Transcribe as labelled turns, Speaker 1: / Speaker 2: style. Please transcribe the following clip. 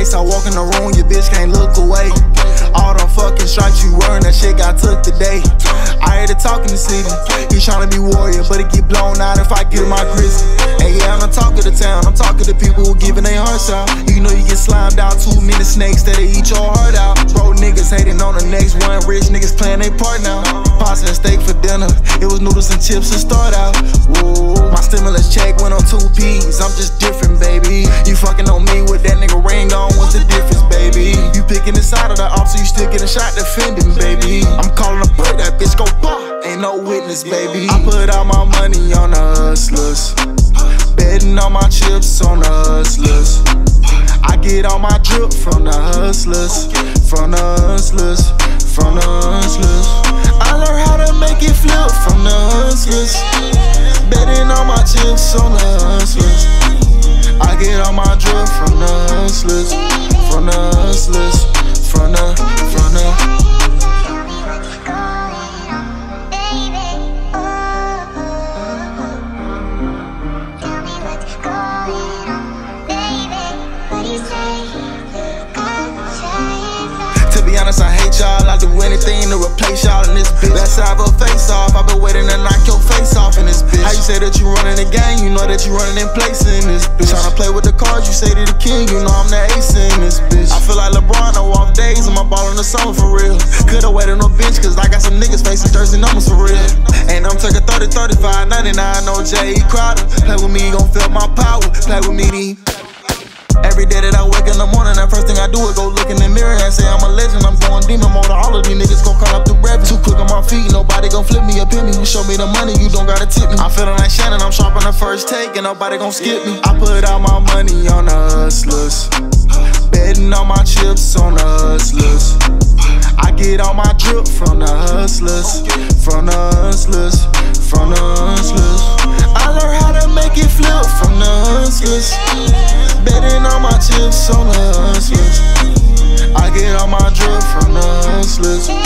Speaker 1: I walk in the room, your bitch can't look away. All them fucking stripes you wearing, that shit got took today. I heard it talking the city. He tryna be warrior, but it get blown out if I get my grizzly. And yeah, I'm talking to town, I'm talking to people who giving their hearts out. You know you get slimed out, too many snakes that'll eat your heart out. Bro, niggas hating on the next one, rich niggas playing their part now. Pasta and steak for dinner, it was noodles and chips to start out. Whoa, my stimulus check went on two P's, I'm just different, baby. You fucking on me with that nigga ring on, what's the difference, baby? You picking the side of the off, so you still getting shot defending, baby. I'm calling a break, that bitch go pop, ain't no witness, baby. I put all my money on the hustlers. Betting all my chips on the hustlers. I get all my drip from the hustlers, from the hustlers, Do anything to replace y'all in this bitch. Let's have a face off. I've been waiting to knock your face off in this bitch. How you say that you running the game? You know that you running in place in this bitch. Tryna play with the cards, you say to the king. You know I'm the ace in this bitch. I feel like LeBron, I walk days and my ball in the summer for real. Could've waited on bench, cause I got some niggas facing jersey numbers for real. And I'm taking 30, 35, 99, no Jae Crowder. Play with me, gon' feel my power. Play with me, then Every day that I wake in the morning, that first thing I do is go look in the mirror and say I'm a legend. I'm going demon mode. All of these niggas gon' call up the rev. Too quick on my feet, nobody gon' flip me in me. You show me the money, you don't gotta tip me. I'm feeling like Shannon, I'm sharp on the first take, and nobody gon' skip me. I put all my money on the hustlers, betting all my chips on the hustlers. I get all my drip from the hustlers, from the hustlers, from the hustlers. I learned how to make it flip from the hustlers. On the hustlers. I get all my drip from the hustlers.